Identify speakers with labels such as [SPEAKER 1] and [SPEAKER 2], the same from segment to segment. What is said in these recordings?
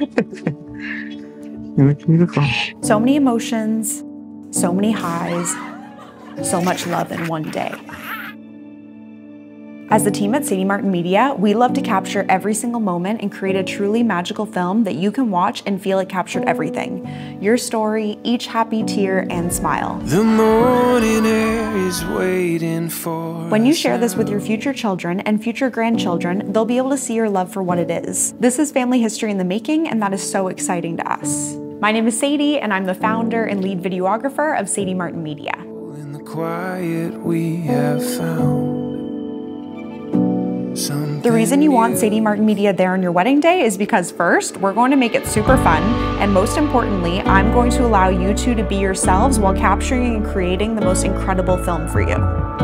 [SPEAKER 1] you look beautiful.
[SPEAKER 2] So many emotions, so many highs, so much love in one day. As the team at Sadie Martin Media, we love to capture every single moment and create a truly magical film that you can watch and feel it captured everything your story, each happy tear and smile.
[SPEAKER 3] The morning air is waiting for.
[SPEAKER 2] When you share this with your future children and future grandchildren, they'll be able to see your love for what it is. This is family history in the making, and that is so exciting to us. My name is Sadie, and I'm the founder and lead videographer of Sadie Martin Media.
[SPEAKER 3] In the quiet we have found.
[SPEAKER 2] The reason you want Sadie Martin Media there on your wedding day is because first, we're going to make it super fun, and most importantly, I'm going to allow you two to be yourselves while capturing and creating the most incredible film for you.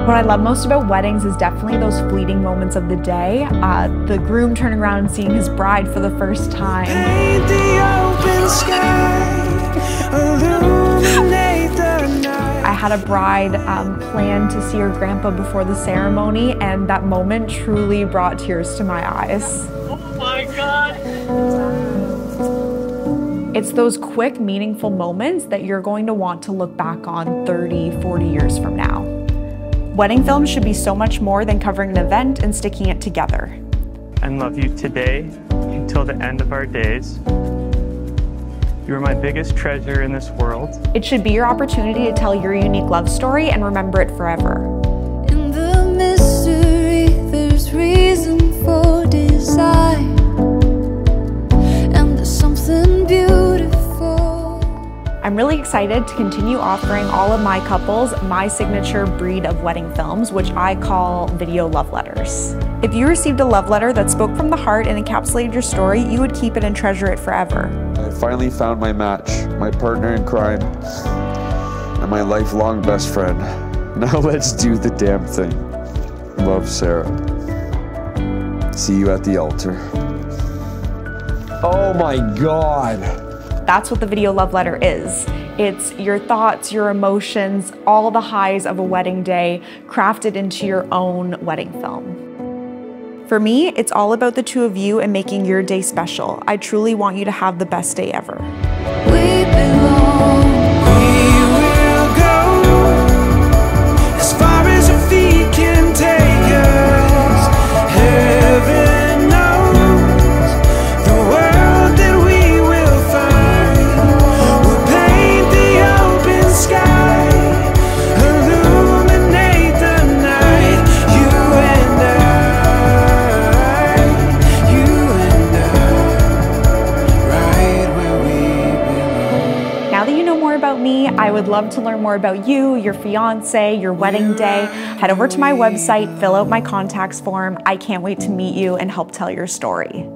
[SPEAKER 2] What I love most about weddings is definitely those fleeting moments of the day. Uh, the groom turning around and seeing his bride for the first time. Had a bride um, plan to see her grandpa before the ceremony, and that moment truly brought tears to my eyes.
[SPEAKER 4] Oh my god!
[SPEAKER 2] It's those quick, meaningful moments that you're going to want to look back on 30, 40 years from now. Wedding films should be so much more than covering an event and sticking it together.
[SPEAKER 1] And love you today until the end of our days. You are my biggest treasure in this world.
[SPEAKER 2] It should be your opportunity to tell your unique love story and remember it forever.
[SPEAKER 5] In the mystery, there's reason for desire, and there's something beautiful.
[SPEAKER 2] I'm really excited to continue offering all of my couples my signature breed of wedding films, which I call video love letters. If you received a love letter that spoke from the heart and encapsulated your story, you would keep it and treasure it forever.
[SPEAKER 6] I finally found my match, my partner in crime, and my lifelong best friend. Now let's do the damn thing. Love, Sarah. See you at the altar. Oh my god.
[SPEAKER 2] That's what the video love letter is. It's your thoughts, your emotions, all the highs of a wedding day crafted into your own wedding film. For me, it's all about the two of you and making your day special. I truly want you to have the best day ever. Me, I would love to learn more about you, your fiance, your wedding day. Head over to my website, fill out my contacts form. I can't wait to meet you and help tell your story.